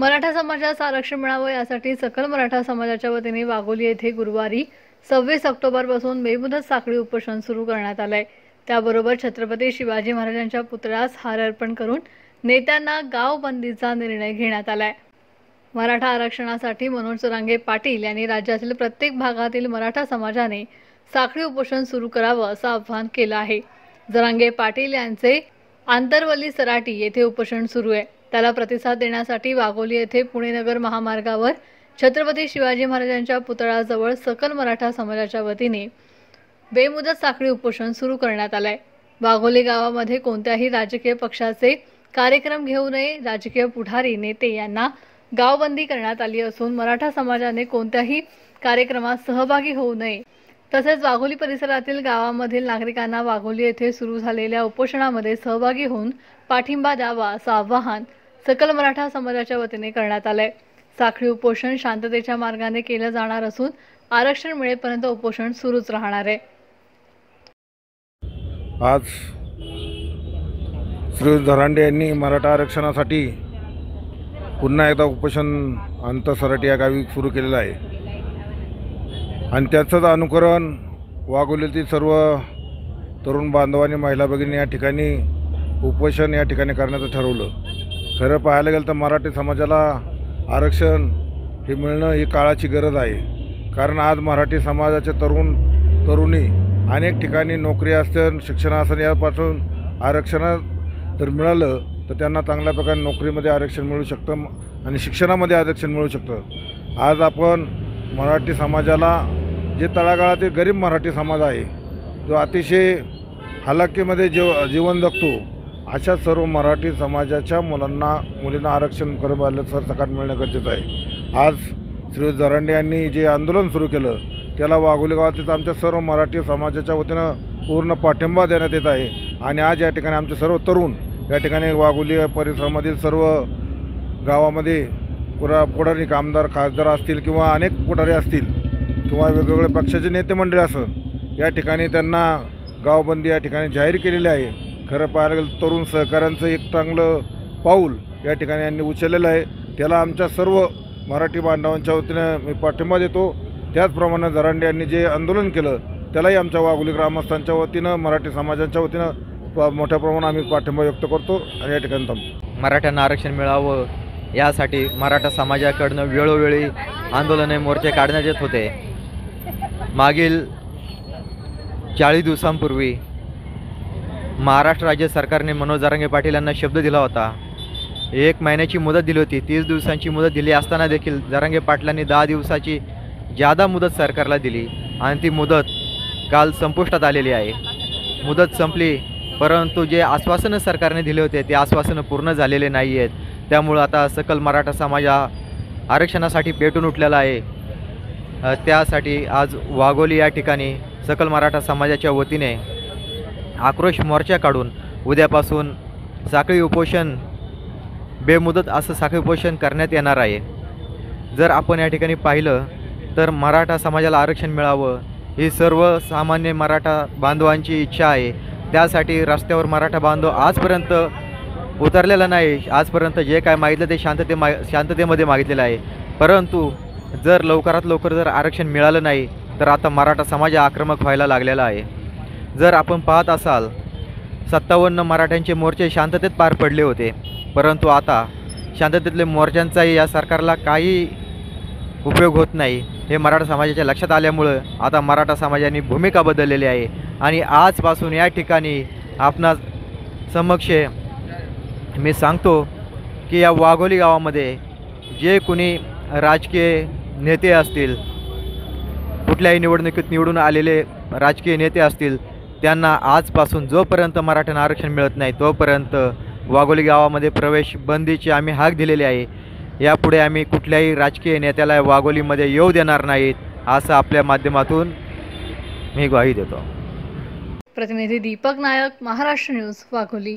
मराठा समाजास आरक्षण मिळावं यासाठी सकल मराठा समाजाच्या वतीने वाघोली येथे गुरुवारी सव्वीस ऑक्टोबरपासून बेमुदत साखळी उपोषण सुरू करण्यात आलंय. त्याबरोबर छत्रपती शिवाजी महाराजांच्या पुतळ्यास हार अर्पण करून नेत्यांना गाव बंदीचा निर्णय घेण्यात आलाय. मराठा आरक्षणासाठी मनोज रांगे पाटील यांनी राज्यातील प्रत्येक भागातील मराठा समाजाने साखळी उपोषण सुरू करावं असं आवाहन केलं आहे. जरांगे पाटील यांचे आंतरवली सराटी येथे उपोषण सुरू आहे. त्याला प्रतिसाद देण्यासाठी वाघोली येथे पुणे नगर महामार्गावर छत्रपती शिवाजी महाराजांच्या पुतळाजवळ सकल मराठा समाजाच्या वतीने बेमुदत साखळी उपोषण सुरू करण्यात आलंय. वाघोली गावामध्ये कोणत्याही राजकीय पक्षाचे कार्यक्रम घेऊ नये राजकीय पुढारी नेते यांना गावबंदी करण्यात आली असून मराठा समाजाने कोणत्याही कार्यक्रमात सहभागी होऊ नये. तसेच वाघोली परिसरातील गावामधील नागरिकांना वाघोली येथे सुरू झालेल्या उपोषणामध्ये सहभागी होऊन पाठिंबा द्यावा असं आवाहन सकल मराठा समाजाच्या वतीने करण्यात आलंय. साखळी उपोषण शांततेच्या मार्गाने केलं जाणार असून आरक्षण मिळेपर्यंत उपोषण सुरूच राहणार आहे. आज श्री धरांडे यांनी मराठा आरक्षणासाठी पुन्हा एकदा उपोषण अंतसराटी या गावी सुरू केलेलं आहे. आणि त्याचंच अनुकरण वाघोलीतील सर्व तरुण बांधवांनी महिला भगिनी या ठिकाणी उपोषण या ठिकाणी करण्याचं ठरवलं. खरं पाहायला गेलं तर मराठी समाजाला आरक्षण हे मिळणं ही काळाची गरज आहे. कारण आज मराठी समाजाचे तरुण तरुणी अनेक ठिकाणी नोकरी असेल शिक्षण असेल यापासून आरक्षण जर मिळालं तर त्यांना चांगल्या प्रकारे नोकरीमध्ये आरक्षण मिळू शकतं आणि शिक्षणामध्ये आरक्षण मिळू शकतं. आज आपण मराठी समाजाला जे तळागाळातील गरीब मराठी समाज आहे जो अतिशय हालाकीमध्ये जीव जीवन जगतो अशा सर्व मराठी समाजाच्या मुलांना मुलींना आरक्षण करून सरसकट मिळणं गरजेचं आहे. आज श्री जरांडे यांनी जे आंदोलन सुरू केलं त्याला वाघोली गावातील आमच्या सर्व मराठी समाजाच्या वतीनं पूर्ण पाठिंबा देण्यात येत आहे. आणि आज या ठिकाणी आमचे सर्व तरुण या ठिकाणी वाघोली परिसरामधील सर्व गावामध्ये पुरा पुढारी कामदार खासदार असतील किंवा अनेक पुढारी असतील किंवा वेगवेगळ्या पक्षाचे नेते मंडळी असं या ठिकाणी त्यांना गावबंदी या ठिकाणी जाहीर केलेली आहे. खरं पाहायला गेलं तरुण सहकाऱ्यांचं एक चांगलं पाऊल या ठिकाणी यांनी उचललेलं आहे. त्याला आमच्या सर्व मराठी बांधवांच्या वतीनं मी पाठिंबा देतो. त्याचप्रमाणे झरांडे यांनी जे आंदोलन केलं त्यालाही आमच्या वाघोली ग्रामस्थांच्या वतीनं मराठी समाजाच्या वतीनं प- मोठ्या प्रमाणात आम्ही पाठिंबा व्यक्त करतो आणि या ठिकाणी थांबतो. मराठ्यांना आरक्षण मिळावं यासाठी मराठा समाजाकडनं वेळोवेळी आंदोलने मोर्चे काढण्यात येत होते. मागील चाळीस दिवसांपूर्वी महाराष्ट्र राज्य सरकारने मनोज जारंगे पाटील यांना शब्द दिला होता. एक महिन्याची मुदत दिली होती. तीस दिवसांची मुदत दिली असताना देखील जारंगे पाटलांनी दहा दिवसाची जादा मुदत सरकारला दिली आणि ती मुदत काल संपुष्टात आलेली आहे. मुदत संपली परंतु जे आश्वासनं सरकारने दिले होते ते आश्वासनं पूर्ण झालेले नाही आहेत त्यामुळं आता सकल मराठा समाज हा आरक्षणासाठी पेटून उठलेला आहे. त्यासाठी आज वाघोली या ठिकाणी सकल मराठा समाजाच्या वतीने आक्रोश मोर्चा काढून उद्यापासून साखळी उपोषण बेमुदत असं साखळी उपोषण करण्यात येणार आहे. जर आपण या ठिकाणी पाहिलं तर मराठा समाजाला आरक्षण मिळावं ही सर्वसामान्य मराठा बांधवांची इच्छा आहे. त्यासाठी रस्त्यावर मराठा बांधव आजपर्यंत उतरलेला नाही. आजपर्यंत जे काय मागितलं ते शांतते मा शांततेमध्ये मागितलेलं आहे. परंतु जर लवकरात लवकर जर आरक्षण मिळालं नाही तर आता मराठा समाज आक्रमक व्हायला लागलेला आहे. जर आपण पाहत असाल सत्तावन्न मराठ्यांचे मोर्चे शांततेत पार पडले होते. परंतु आता शांततेतले मोर्चांचाही या सरकारला काही उपयोग होत नाही. हे मराठा समाजाच्या लक्षात आल्यामुळं आता मराठा समाजाने भूमिका बदललेली आहे. आणि आजपासून या ठिकाणी आपणा समक्ष मी सांगतो की या वाघोली गावामध्ये जे कुणी राजकीय नेते असतील कुठल्याही निवडणुकीत निवडून आलेले राजकीय नेते असतील त्यांना आजपासून जोपर्यंत मराठ्यांना आरक्षण मिळत नाही तोपर्यंत वाघोली गावामध्ये प्रवेश बंदीची आम्ही हाक दिलेली आहे. यापुढे आम्ही कुठल्याही राजकीय नेत्याला वाघोलीमध्ये येऊ देणार नाहीत असं आपल्या माध्यमातून मी ग्वाही देतो. प्रतिनिधी दीपक नायक महाराष्ट्र न्यूज वाघोली.